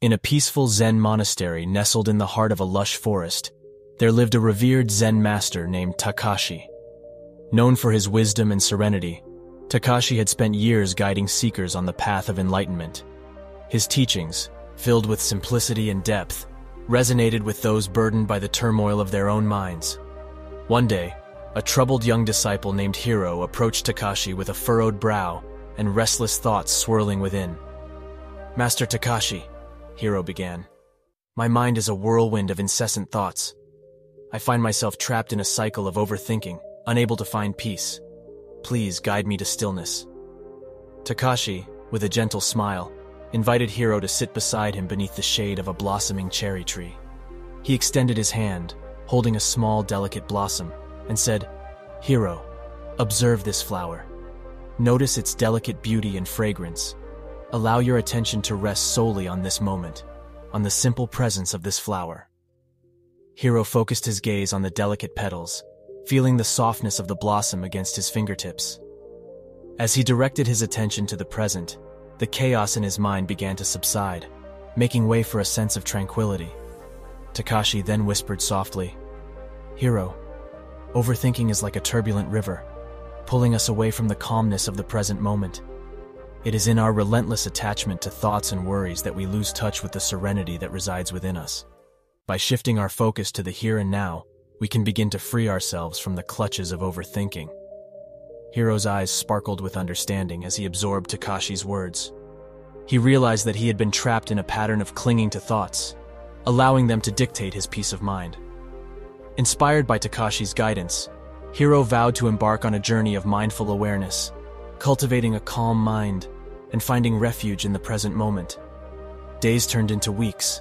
In a peaceful Zen monastery nestled in the heart of a lush forest, there lived a revered Zen master named Takashi. Known for his wisdom and serenity, Takashi had spent years guiding seekers on the path of enlightenment. His teachings, filled with simplicity and depth, resonated with those burdened by the turmoil of their own minds. One day, a troubled young disciple named Hiro approached Takashi with a furrowed brow and restless thoughts swirling within. Master Takashi, Hiro began, my mind is a whirlwind of incessant thoughts. I find myself trapped in a cycle of overthinking, unable to find peace. Please guide me to stillness. Takashi, with a gentle smile, invited Hiro to sit beside him beneath the shade of a blossoming cherry tree. He extended his hand, holding a small, delicate blossom, and said, Hiro, observe this flower. Notice its delicate beauty and fragrance. Allow your attention to rest solely on this moment, on the simple presence of this flower. Hiro focused his gaze on the delicate petals, feeling the softness of the blossom against his fingertips. As he directed his attention to the present, the chaos in his mind began to subside, making way for a sense of tranquility. Takashi then whispered softly, Hiro, overthinking is like a turbulent river, pulling us away from the calmness of the present moment. It is in our relentless attachment to thoughts and worries that we lose touch with the serenity that resides within us. By shifting our focus to the here and now, we can begin to free ourselves from the clutches of overthinking. Hiro's eyes sparkled with understanding as he absorbed Takashi's words. He realized that he had been trapped in a pattern of clinging to thoughts, allowing them to dictate his peace of mind. Inspired by Takashi's guidance, Hiro vowed to embark on a journey of mindful awareness, cultivating a calm mind and finding refuge in the present moment. Days turned into weeks,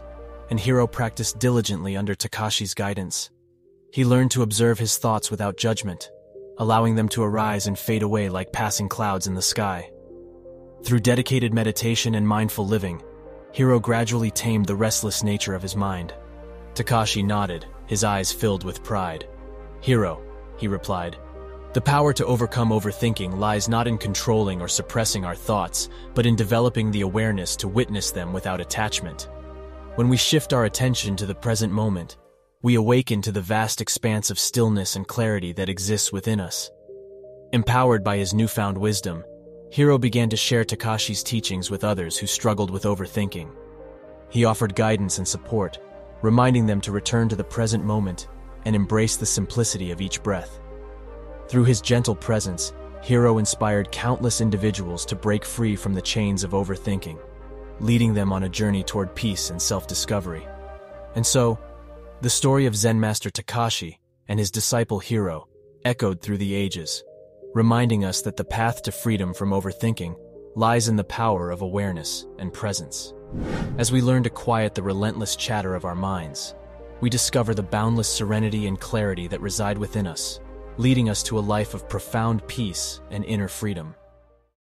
and Hiro practiced diligently under Takashi's guidance. He learned to observe his thoughts without judgment, allowing them to arise and fade away like passing clouds in the sky. Through dedicated meditation and mindful living, Hiro gradually tamed the restless nature of his mind. Takashi nodded, his eyes filled with pride. Hiro, he replied, the power to overcome overthinking lies not in controlling or suppressing our thoughts, but in developing the awareness to witness them without attachment. When we shift our attention to the present moment, we awaken to the vast expanse of stillness and clarity that exists within us. Empowered by his newfound wisdom, Hiro began to share Takashi's teachings with others who struggled with overthinking. He offered guidance and support, reminding them to return to the present moment and embrace the simplicity of each breath. Through his gentle presence, Hiro inspired countless individuals to break free from the chains of overthinking, leading them on a journey toward peace and self-discovery. And so, the story of Zen Master Takashi and his disciple Hiro echoed through the ages, reminding us that the path to freedom from overthinking lies in the power of awareness and presence. As we learn to quiet the relentless chatter of our minds, we discover the boundless serenity and clarity that reside within us, leading us to a life of profound peace and inner freedom.